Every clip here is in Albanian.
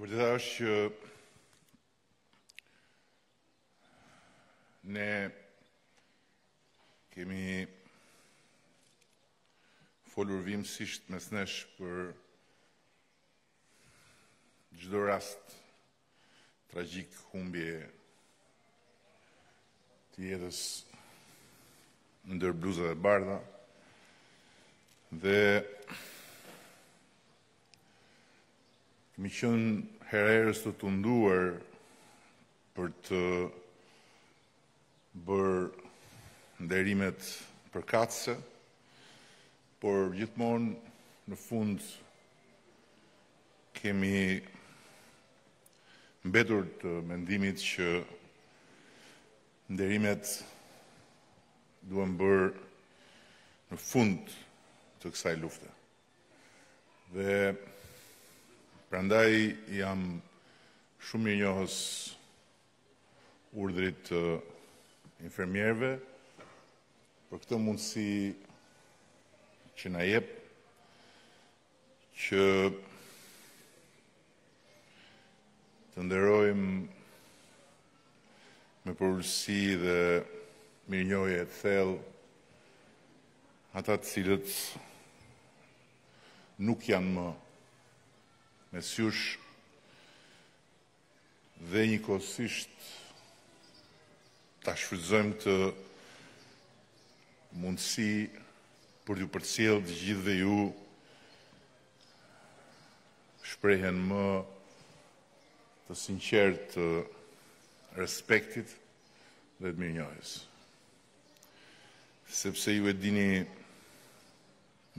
Vërteta është që ne kemi folur vijimësisht mes nesh për Çdo rast tragjik humbje të jetës ndër bluzat e bardha dhe kemi qënë herë herës të tunduar për të bërë nderimet përkatëse, Por gjithmonë në fund kemi mbetur të mendimit që nderimet duhen bërë në fund të kësaj lufte. Dhe prandaj jam shumë mirënjohës urdhrit të infermierëve për këtë mundësi që na jepet që të nderojmë me përulësi dhe mirënjohje të thellë ata të cilët nuk janë më mes jush dhe njëkohësisht ta shfrytëzojmë këtë mundësi për t'jua përcjellë të gjithëve ju shprehjen më të sinqertë të respektit dhe të mirënjohjes. Sepse ju e dini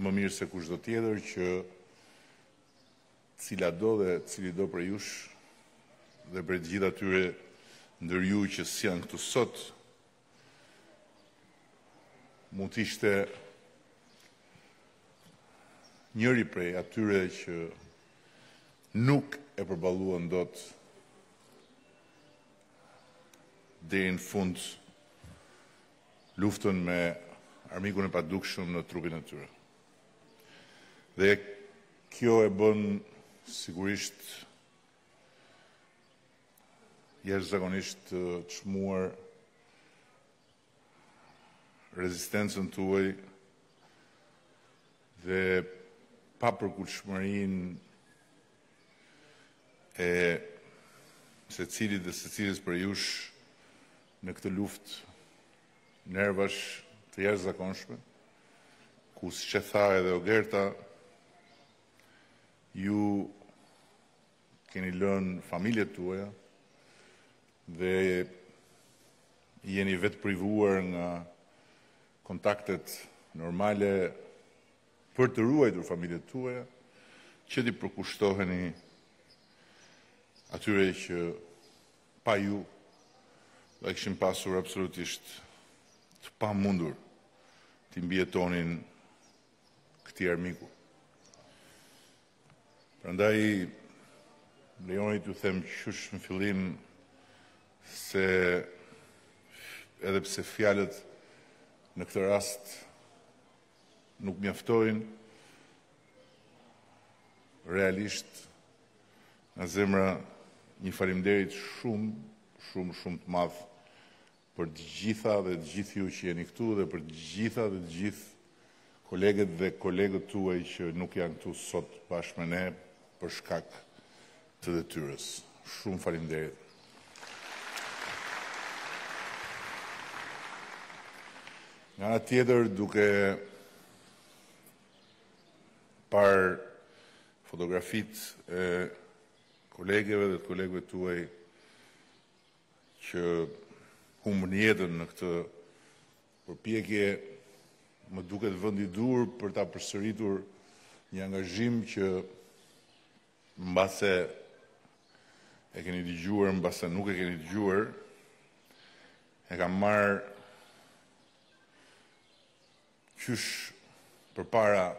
më mirë se kushdo tjetër që Cilado dhe cilido prej jush dhe prej të gjithë atyre ndër ju që s'janë këtu sot, mund të ishte njëri prej atyre që nuk e përballuan dot deri në fund luftën me armikun e padukshëm në trupin e tyre. Dhe kjo e bën sigurisht jashtëzakonisht të çmuar rezistencën tuaj dhe papërkulshmërinë e secilit dhe secilës prej jush në këtë luftë Nervash të jashtëzakonshme, ku siç e tha edhe Ogerta, ju keni lënë familjet tuaja dhe jeni vetëprivuar nga kontaktet normale për të ruajtur familjet tuaja, që t'u përkushtoheni atyre që Pa ju, do e kishin pasur absolutisht të pamundur t'i mbijetonin këtij armiku. Prandaj, më lejoni t'ju them qysh në fillim se edhe pse fjalët në këtë rast nuk mjaftojnë, realisht Nga zemra një falemnderit shumë, shumë, shumë të madh për të gjitha dhe të gjithë ju që jeni këtu dhe për të gjitha dhe të gjithë koleget dhe kolegët tuaj që nuk janë këtu sot bashkë me ne për shkak të detyrës. Shumë falemnderit. Nga ana tjetër duke parë Fotografitë e kolegeve dhe të kolegëve tuaj që humbën jetën në këtë përpjekje më duket vendi i duhur për ta përsëritur një angazhim që mbase e keni dëgjuar, mbase nuk e keni dëgjuar, e kam marrë Qysh përpara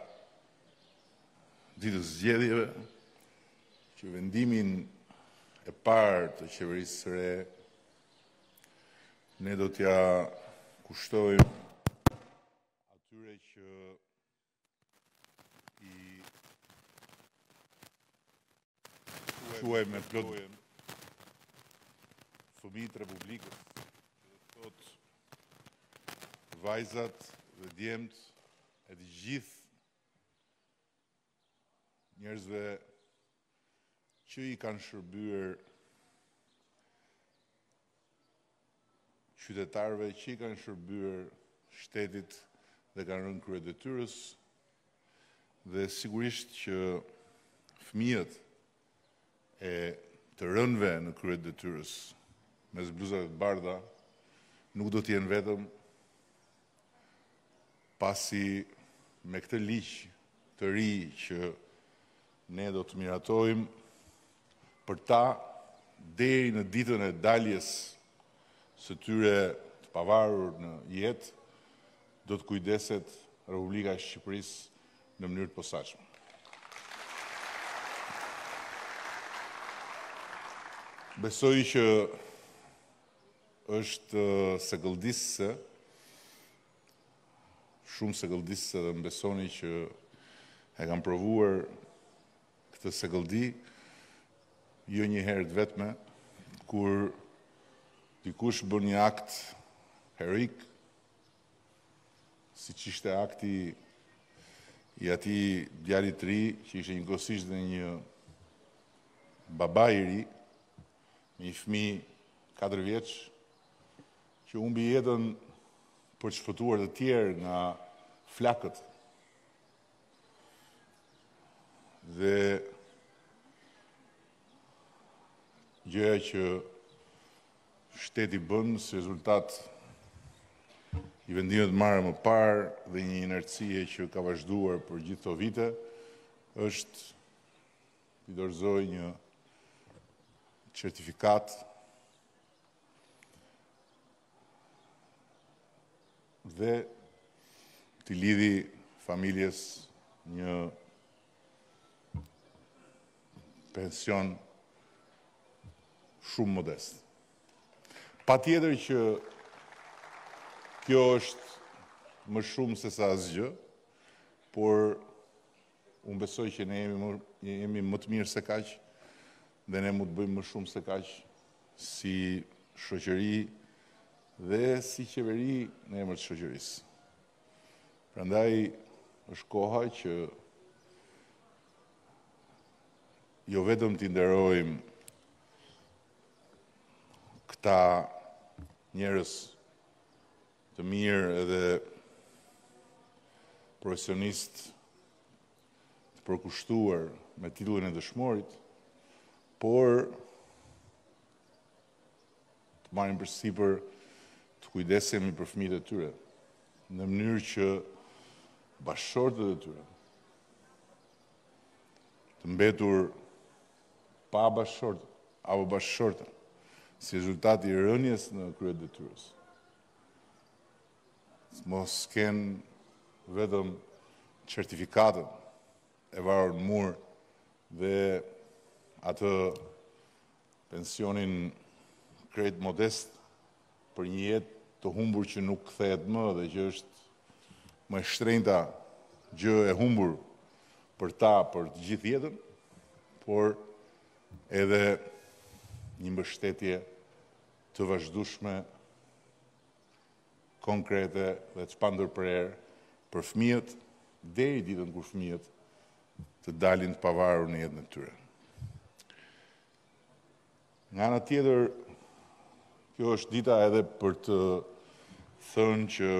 ditës së zgjedhjeve, që vendimin e parë të qeverisë së re, ne do t'ja kushtojmë atyre që i Quaj me plot fëmijët e Republikës, sot vajzat dhe djemët e të gjithë njerëzve që i kanë shërbyer qytetarëve që i kanë shërbyer shtetit dhe kanë rënë në krye detyrës dhe sigurisht që fëmijët e të rënëve në krye të detyrës mes bluzave të bardha nuk do të jenë vetëm pasi me këtë ligj të ri që ne do të miratojmë për ta deri në ditën e daljes së tyre të pavarur në jetë, do të kujdeset Republika e Shqipërisë në mënyrë të posaçme. Besoj që është sëkëlldisëse Shumë sëkëlldisëse dhe më besoni që e kam provuar këtë sëkëlldi, jo një herë të vetme, kur dikush bën një akt heroik, siç ishte akti i atij djali të ri, që ishte njëkohësisht dhe një baba i ri, me një fëmijë 4 vjeç, që humbi jetën për të shpëtuar të tjerë nga flakët. Dhe gjëja që shteti bën si rezultat i vendimeve të marra më parë dhe një inercie që ka vazhduar përgjatë gjithë këto vite, është t'i dorëzojë një certifikatë Dhe t'i lidhi familjes një pension shumë modest. Patjetër që kjo është më shumë sesa asgjë, por Unë besoj që ne jemi më të mirë se kaq dhe ne mund të bëjmë më shumë se kaq si shoqëri dhe si qeveri në emër të shoqërisë. Prandaj është koha që jo vetëm t'i nderojmë këta njerëz të mirë edhe profesionistë të përkushtuar me titullin e dëshmorit, por të marrim përsipër të kujdesemi për fëmijët e tyre, në mënyrë që bashkëshortet e tyre të mbetur pa bashkëshortin apo bashkëshorten, si rezultat i rënies në krye të detyrës. Mos kenë vetëm certifikatën e varur në mur dhe atë pensionin krejt modest për një jetë të humbur që nuk kthehet më dhe që është më e shtrenjta gjë e humbur për ta për të gjithë jetën, por edhe një mbështetje të vazhdueshme konkrete dhe të pandërprerë për fëmijët deri ditën kur fëmijët të dalin të pavarur në jetën e tyre. Nga ana tjetër, kjo është dita edhe për të thënë që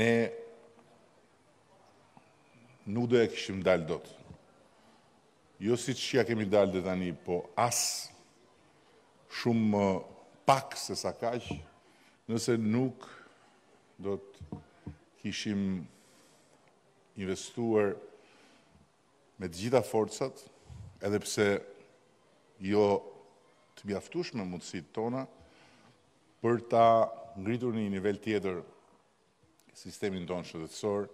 ne nuk do ia kishim dalë dot. Jo siç ia kemi dalë deri tani, po as shumë pak sesa kaq, nëse nuk do të kishim investuar me të gjitha forcat, edhe pse jo të mjaftueshme me mundësitë tona për ta ngritur në një nivel tjetër sistemin tonë shëndetësor,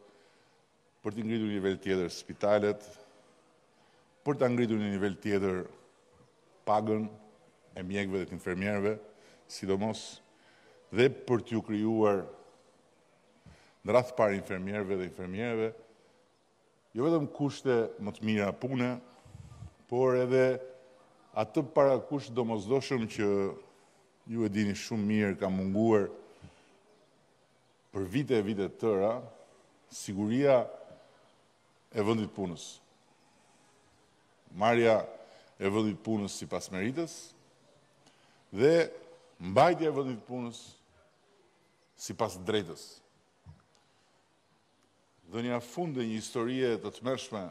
për t'i ngritur një nivel tjetër spitalet, për ta ngritur një nivel tjetër pagën e mjekëve dhe të infermierëve, sidomos dhe për t'iu krijuar në radhë të parë infermiereve dhe infermierëve jo vetëm kushte më të mira pune, por edhe atë parakusht të domosdoshëm që ju e dini shumë mirë ka munguar për vite e vite tëra, siguria e vendit të punës. Marrja e vendit të punës sipas meritës dhe mbajtja e vendit të punës sipas të drejtës. Dhënia fund e një historie të tmerrshme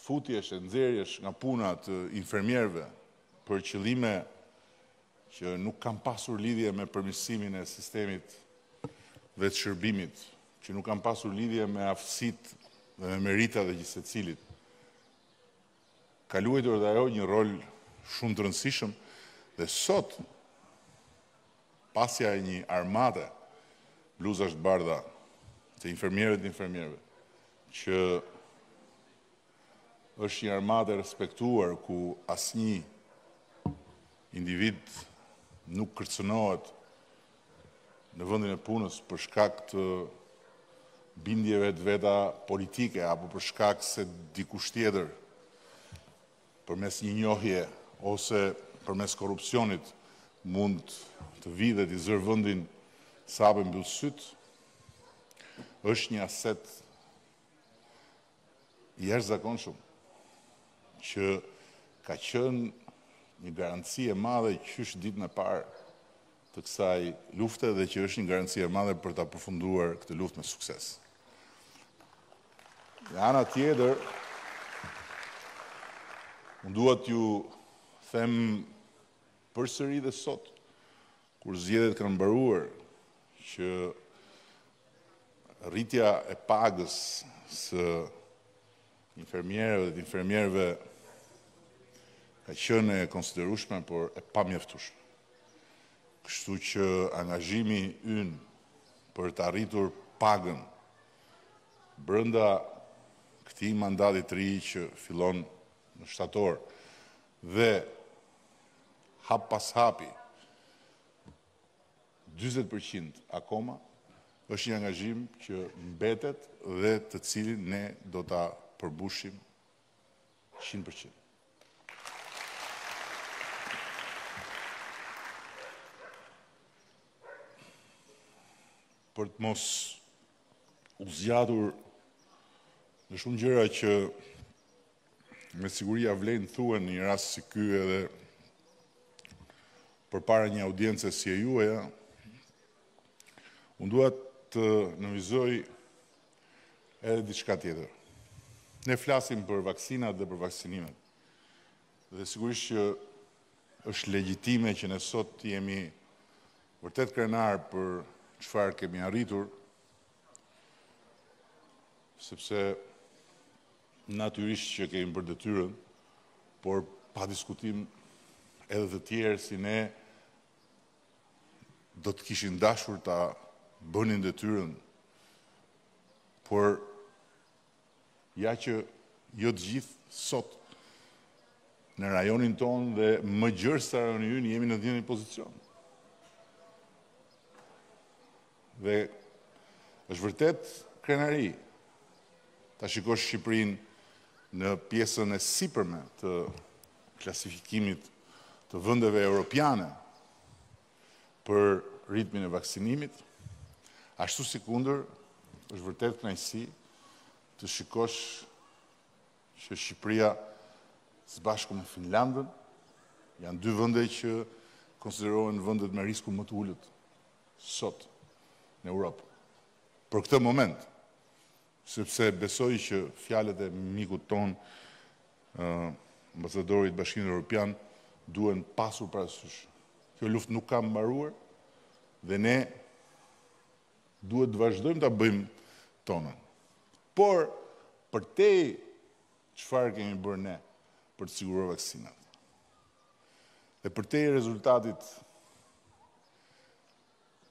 futjesh e nxjerrjesh nga puna të infermierëve për qëllime që nuk kanë pasur lidhje me përmirësimin e sistemit dhe të shërbimit, që nuk kanë pasur lidhje me aftësitë dhe me meritat e gjithsecilit. Ka luajtur dhe ajo një rol shumë të rëndësishëm dhe sot pasja e një armate bluzash të bardha të infermierëve, të infermiereve që është një armatë e respektuar ku asnjë individ nuk kërcënohet në vendin e punës për shkak të bindjeve të veta politike apo për shkak se dikush tjetër përmes një njohje ose përmes korrupsionit mund të vijë dhe t'i zërë vendin sa hap e mbyll sytë, është një aset i jashtëzakonshëm, që ka qenë një garanci e madhe qysh ditën e parë, të kësaj lufte dhe që është një garanci e madhe për ta përfunduar këtë luftë me sukses. Nga ana tjetër, unë dua t'ju them përsëri dhe sot, kur zgjedhjet kanë mbaruar, që rritja e pagës së Infermiereve dhe e infermierëve ka qenë e konsiderueshme, por e pamjaftueshme. Kështu që angazhimi ynë për ta rritur pagën brenda këtij mandati të ri që fillon në shtator dhe hap pas hapi Dyzet për qind akoma është një angazhim që mbetet dhe të cilin ne do ta përmbushim qind për qind. Për të mos u zgjatur në shumë gjëra që Me siguri ia vlen të thuhen në një rast si ky edhe përpara një audience si e juaja, unë dua të nënvizoj edhe diçka tjetër. Ne flasim për vaksinat dhe për vaksinimet. Dhe sigurisht që është legjitime që ne sot jemi vërtet krenarë për çfarë kemi arritur, sepse Natyrisht që kemi bërë detyrën, por pa diskutim edhe të tjerë si ne do të kishin dashur ta bënin detyrën, por ja që jo të gjithë sot në rajonin tonë dhe më gjerë sesa rajoni ynë jemi në të njëjtin pozicion. Dhe është vërtet krenari ta shikosh Shqipërinë në pjesën e sipërme të klasifikimit të vendeve europiane për ritmin e vaksinimit, ashtu sikundër është vërtet kënaqësi të shikosh që Shqipëria së bashku me Finlandën janë dy vende që konsiderohen vendet me risku më të ulët sot në Europë. Për këtë moment, sepse besoj që fjalët e mikut tonë, ambasadorit të Bashkimit Europian, duhen pasur parasysh. Kjo luftë nuk ka mbaruar dhe ne Duhet të vazhdojmë ta bëjmë tonën. Por përtej çfarë kemi bërë ne për të siguruar vaksinat. Dhe përtej rezultatit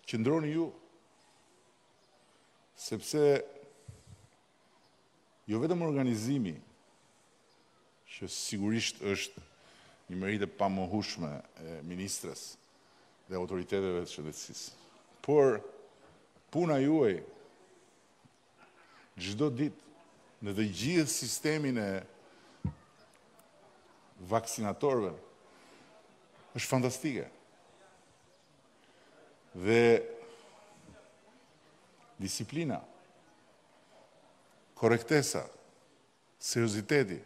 qëndroni ju sepse Jo vetëm organizimi, që sigurisht është një meritë e pamohueshme e ministres dhe autoriteteve të shëndetësisë. Por puna juaj çdo ditë në të gjithë sistemin e vaksinatorëve është fantastike. Dhe disiplina, korrektesa, serioziteti,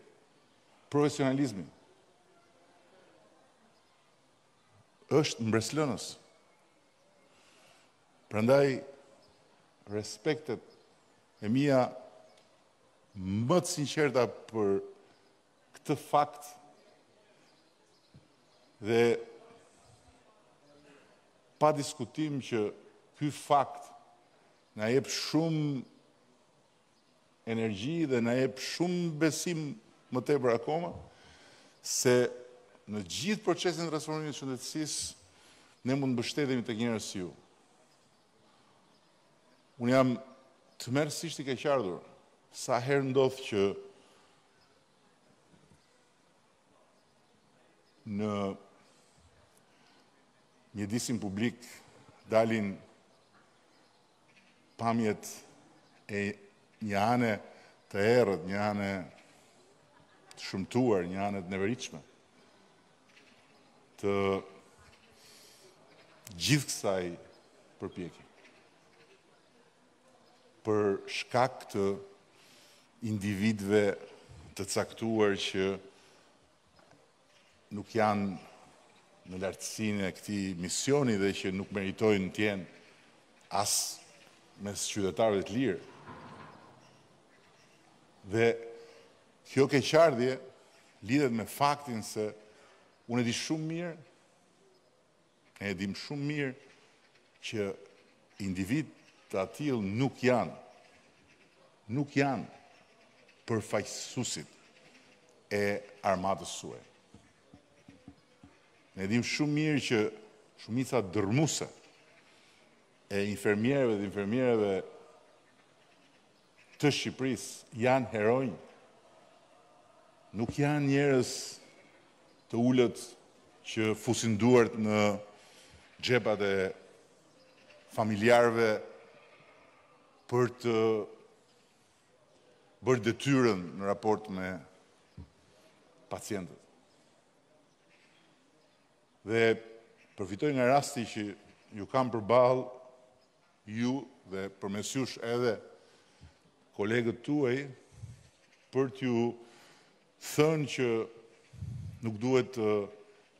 profesionalizmi, është mbresëlënës. Prandaj, respektet e mia më të sinqerta për këtë fakt dhe pa diskutim që ky fakt na jep shumë energji dhe na jep shumë besim më tepër akoma se në gjithë procesin e transformimit të shëndetësisë ne mund të mbështetemi tek njerëz si ju. Unë jam tmerrësisht i keqardhur sa herë ndodh që Në mjedisin publik dalin pamjet e një ane të errët, një ane të shëmtuar, një ane të neveritshme, të gjithë kësaj përpjekje. për shkak të individëve të caktuar që nuk janë në lartësinë e këtij misioni dhe që nuk meritojnë të jenë as mes qytetarëve të lirë. Dhe kjo keqardhje lidhet me faktin se unë e di shumë mirë Ne e dimë shumë mirë që individë të atillë nuk janë, nuk janë përfaqësusit e armatës suaj. Ne e dimë shumë mirë që shumica dërmuse e infermierëve dhe infermiereve të Shqipërisë janë heronj nuk janë njerëz të ulët që fusin duart në xhepat e familjarëve për të bërë detyrën në raport me pacientët. Dhe përfitoj nga rasti që ju kam përballë ju dhe përmes jush edhe kolegët tuaj për t'ju thënë që nuk duhet të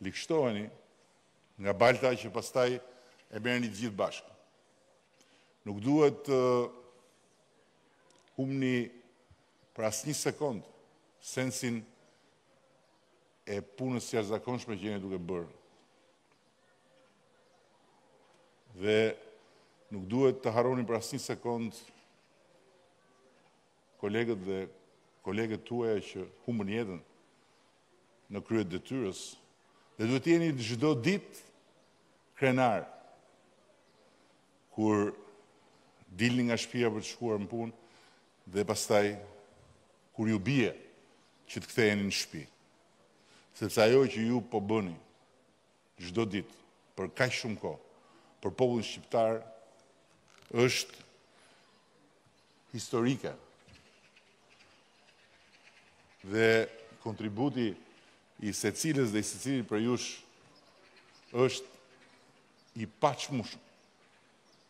ligështoheni nga balta që pastaj e merrni të gjithë bashkë. Nuk duhet të humbni për asnjë sekond sensin e punës së jashtëzakonshme që jeni duke bërë. Dhe nuk duhet të harroni për asnjë sekond kolegët dhe koleget tuaja që humbën jetën në krye të detyrës dhe duhet të jeni çdo ditë krenarë kur dilni nga shpia për të shkuar në punë dhe pastaj kur ju bie që të ktheheni në shtëpi. Sepse ajo që ju po bëni çdo ditë për kaq shumë kohë për popullin shqiptar është historike. Dhe kontributi i secilës dhe i secilit prej jush është i paçmueshëm.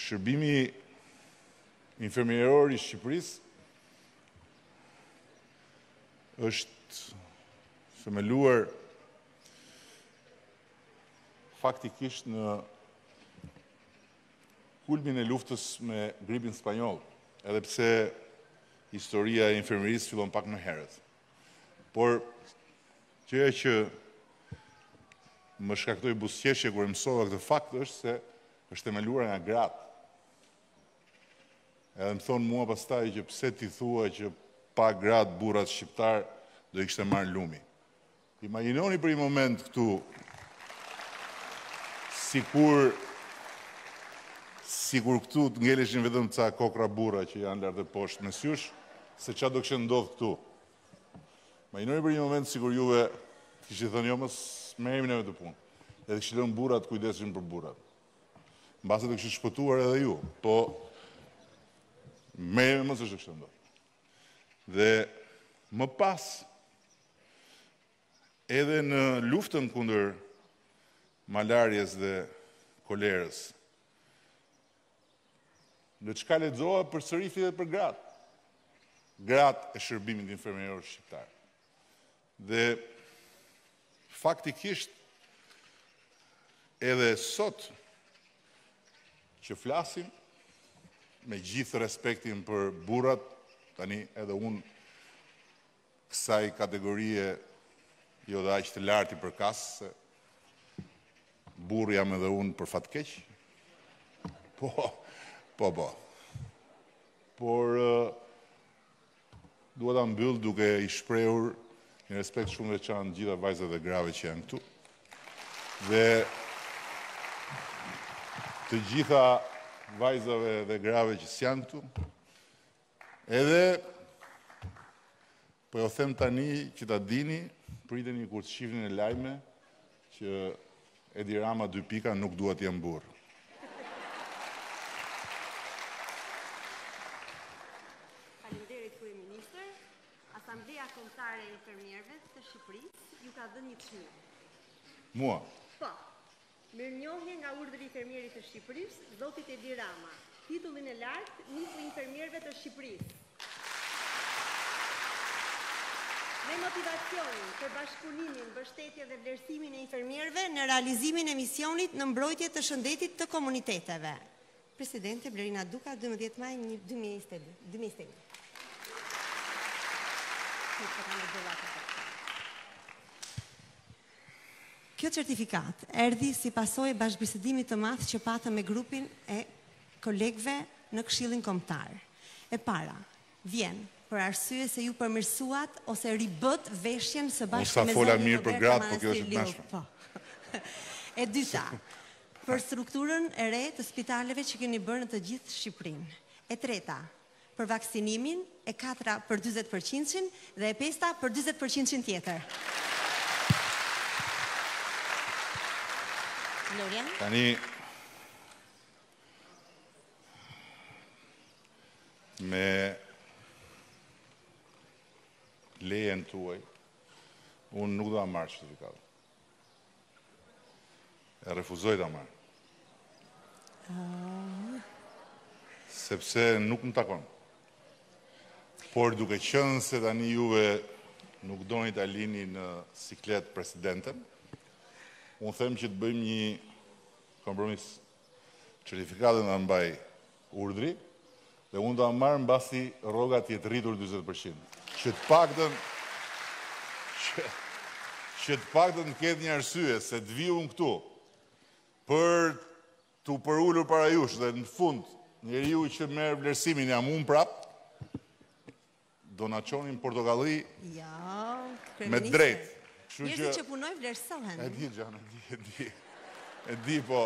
Shërbimi infermieror i Shqipërisë është themeluar faktikisht në kulmin e luftës me gripin spanjoll, edhe pse historia e infermierisë fillon pak më herët. Por, gjëja që më shkaktoi buzëqeshje kur e mësova këtë fakt është se është themeluar nga gratë. Edhe më thonë mua pastaj që pse ti thua që pa gratë burrat shqiptarë do i kishte marrë lumi. Imagjinoni për një moment këtu, sikur, sikur këtu të ngeleshin vetëm ca kokrra burra që janë lart e poshtë mes jush, se ça do kishte ndodhë këtu. Imagjinoni për një moment sikur juve të kishit thënë jo mos merremi neve te puna, edhe kishit lënë burrat të kujdeseshin për burrat. Mbase do kishit shpëtuar edhe ju, po merreni me mend ç'do kishte ndodhë. Dhe më pas, Edhe në luftën kundër malaries dhe kolerës. Në çka lexova përsëri flet për gratë. Gratë e shërbimit infermerior shqiptar. Dhe faktikisht edhe sot që flasim me gjithë respektin për burat, tani edhe unë kësaj kategorie jo dhe aq të lartë i përkas se burrë jam edhe unë për fatkeq. Po, po, po. Por, dua ta mbyll duke i shprehur një respekt shumë të veçantë të gjitha vajzave dhe grave që janë këtu. Dhe të gjitha vajzave dhe grave që s'janë këtu, Edhe, po jua them tani që ta dini, priteni kur të shifni në lajme, që Edi Rama dy pika nuk dua të jem burrë. Asambleja Kombëtare e Infermierëve të Shqipërisë ju ka dhënë një çmim. Mua. Po. Mirënjohje nga Urdhri i Infermierit të Shqipërisë, zotit Edi Rama. Titullin e lartë, Mik i Infermierëve të Shqipërisë. Me motivacionin, për bashkëpunimin, mbështetjen dhe vlerësimin e infermierëve në realizimin e misionit në mbrojtje të shëndetit të komuniteteve. Presidente Blerina Duka, dymbëdhjetë maj dy mijë e njëzet e një. Kjo certifikatë erdhi si pasojë e bashkëbisedimit të madh që patëm me grupin e kolegëve në Këshillin Kombëtar. E para, vjen për arsye se ju përmirësuat ose ribëtë veshjen së bashku me zonjën Ogerta Manastirliu. Po. E dyta, për strukturën e re të spitaleve që keni bërë në të gjithë Shqipërinë. E treta, për vaksinimin, e katra për dyzet përqindshin dhe e pesta për dyzet përqindshin tjetër. Florian? Tani, me lejen tuaj, unë nuk do a marrë certifikatën. E refuzoj ta marr. Ah. Sepse nuk më takon. Por duke qenë se tani juve nuk doni ta lini në siklet presidenten, unë them që të bëjmë një kompromis. Certifikatën ta mbaj urdhri dhe unë do ta marr mbasi rroga të jetë rritur dyzet për qind. Që të paktën, që të paktën të ketë një arsye se të vi unë këtu për t'u përulur para jush dhe në fund njeriu që merr vlerësimin jam unë prap Do na çonin Portokalli. Jo, kryeministri. Me të drejtë. Kështu që njerëzit që punojnë vlerësohen. E di xhan, e di, e di. E di po.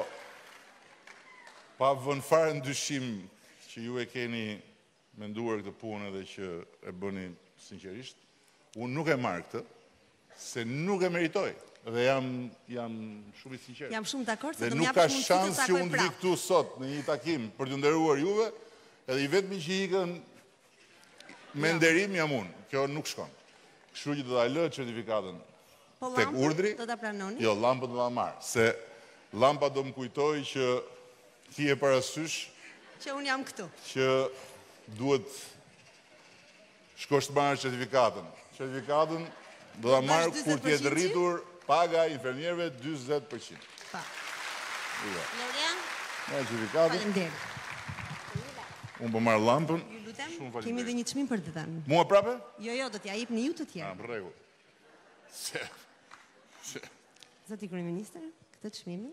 Pa vënë fare në dyshim që ju e keni menduar këtë punë dhe që e bëni sinqerisht. Unë nuk e marr këtë. se nuk e meritoj dhe jam jam shumë i sinqertë. Jam shumë dakord se do më japësh mundësi të takoj prapë. Nuk ka shans që unë të vi këtu sot në një takim për t'ju nderuar juve, edhe i vetmi që ikën me nderim jam unë. Kjo nuk shkon. Kështu që do ta lë certifikatën po tek urdhri. Do ta pranoni? Jo, llampën do ta marr, se llampa do më kujtojë që ti e parasysh që unë jam këtu. Që duhet Shkosh të marrësh certifikatën. Certifikatën do ta marr kur të jetë rritur paga e infermierëve 40%. Po. Florian. Në certifikatën. Faleminderit. Unë po marr llampën. Ju lutem. Shumë faleminderit. Kemi dhe një çmim për të dhënë. Mua prapë? Jo, jo, do t'ja jepni ju të tjerë. Ah, në rregull. Se. Se. Zoti kryeministër, këtë çmimin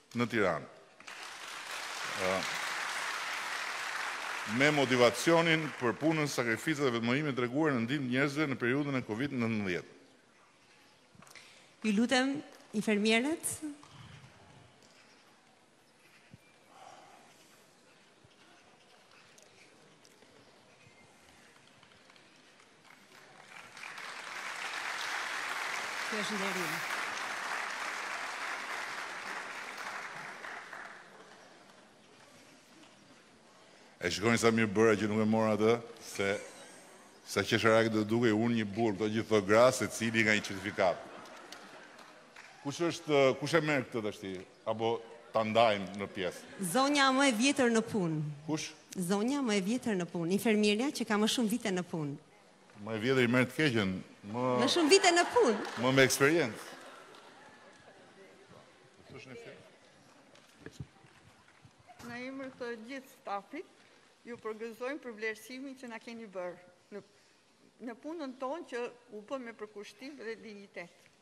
në Tiranë. Me motivacionin për punën, sakrificat dhe vetëmohimin e treguar në ndihmë të njerëzve në periudhën e Covid nëntëmbëdhjetë. Ju lutem infermierët. E shikoni sa mirë bëra që nuk e mora atë, se sa qesharak do dukesha unë, një burrë, këto gjithë këto gra, secili nga një certifikatë. Kush është, kush e merr këtë tashti? Apo ta ndajmë në pjesë. Zonja më e vjetër në punë. Kush? Zonja më e vjetër në punë, infermierja që ka më shumë vite në punë. Më e vjetër t'u marrtë të keqen, më Më shumë vite në punë. më me eksperiencë. Thosh në fjalë. Në emër të gjithë stafit, ju përgëzojmë për vlerësimin që na keni bërë në në punën tonë që u bë me përkushtim dhe dinjitet.